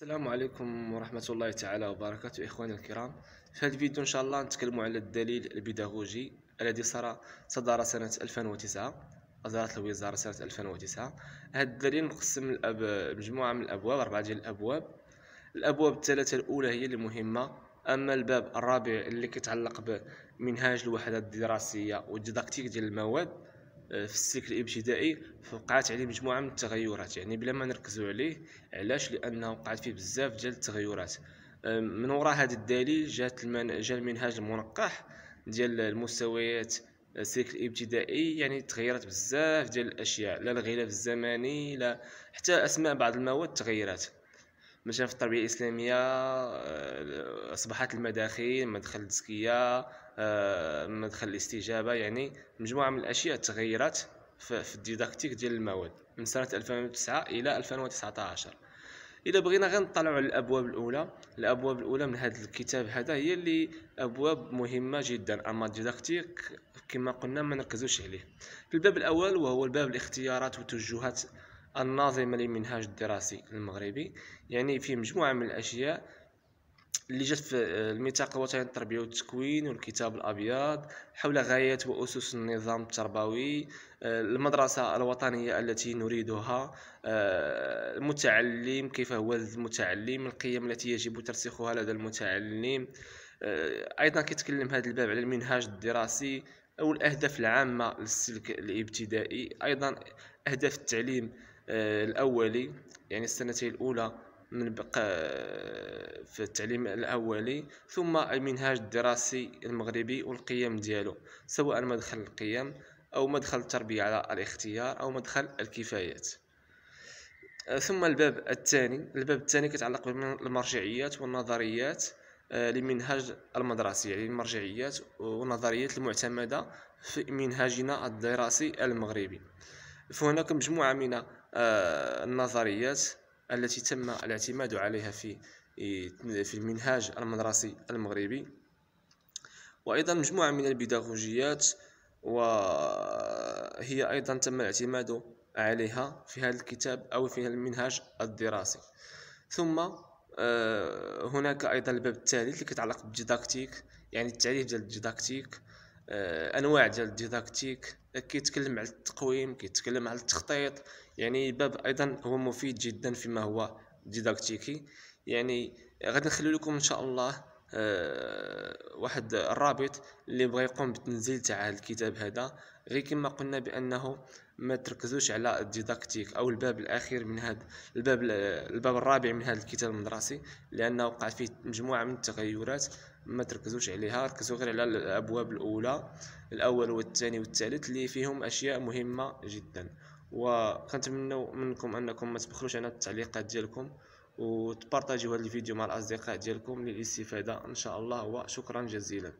السلام عليكم ورحمة الله تعالى وبركاته إخواني الكرام. في هذا الفيديو إن شاء الله نتكلم على الدليل البيداغوجي الذي صار صدر سنة 2009 أصدرت الوزارة سنة 2009 هذا الدليل مقسم الأب... مجموعة من الأبواب أربعة ديال الأبواب. الأبواب الثلاثة الأولى هي اللي مهمة. أما الباب الرابع اللي كيتعلق بمنهاج الوحدات الدراسية والديداكتيك ديال المواد في السلك الابتدائي فوقعت عليه مجموعة من التغيرات. يعني بلا ما نركزوا عليه علاش؟ لأنه وقعت فيه بزاف ديال التغيرات. من وراء هذا الدليل جات المن... جا المنهاج المنقح ديال المستويات السلك الابتدائي. يعني تغيرت بزاف ديال الأشياء لا الغلاف الزمني لا حتى أسماء بعض المواد تغيرت. مثلا في التربية الإسلامية آه، أصبحت المداخل مدخل التزكية آه، مدخل الاستجابة يعني مجموعة من الأشياء تغيرت في الديداكتيك ديال المواد من سنة 2009 إلى 2019 اذا بغينا غير نطلعوا على الأبواب الأولى الأبواب الأولى من هذا الكتاب هذا هي اللي أبواب مهمة جدا أما الديداكتيك كما قلنا ما نركزوش عليه. في الباب الأول وهو الباب الاختيارات والتوجهات الناظمة للمنهاج الدراسي المغربي يعني فيه مجموعة من الأشياء اللي جات في الميثاق الوطني للتربية والتكوين والكتاب الأبيض حول غايات وأسس النظام التربوي المدرسة الوطنية التي نريدها المتعلم كيف هو المتعلم القيم التي يجب ترسيخها لدى المتعلم. أيضا كيتكلم هذا الباب على المنهاج الدراسي أو الأهداف العامة للسلك الإبتدائي. أيضا أهداف التعليم آه، الأولي يعني السنتين الأولى من بقى آه، في التعليم الأولي ثم المنهاج الدراسي المغربي والقيم ديالو سواء مدخل القيم أو مدخل التربية على الاختيار أو مدخل الكفايات. آه، ثم الباب الثاني الباب الثاني كيتعلق بالمرجعيات والنظريات لمنهاج المدرسي يعني المرجعيات والنظريات المعتمدة في منهاجنا الدراسي المغربي. فهناك مجموعة من النظريات التي تم الاعتماد عليها في في المنهاج المدرسي المغربي. وأيضا مجموعة من البيداغوجيات وهي أيضا تم الاعتماد عليها في هذا الكتاب أو في المنهاج الدراسي. ثم آه، هناك أيضا الباب الثالث اللي كيتعلق بالديداكتيك يعني التعريف ديال الديداكتيك. آه، انواع ديال الديداكتيك كيتكلم على التقويم كيتكلم على التخطيط. يعني باب أيضا هو مفيد جدا فيما هو ديداكتيكي. يعني غادي نخلي لكم إن شاء الله أه واحد الرابط اللي بغى يقوم بالتنزيل تاع الكتاب هذا. غير كما قلنا بأنه ما تركزوش على الديداكتيك أو الباب الأخير من هذا الباب الباب الرابع من هذا الكتاب المدرسي لأنه وقعت فيه مجموعة من التغيرات ما تركزوش عليها. ركزوا غير على الأبواب الأولى الأول والثاني والثالث اللي فيهم أشياء مهمة جدا. وكنتمنى منكم أنكم ما تبخلوش على التعليقات ديالكم. وتبارطاجيو هذا الفيديو مع الأصدقاء ديالكم للاستفادة إن شاء الله وشكرا جزيلا.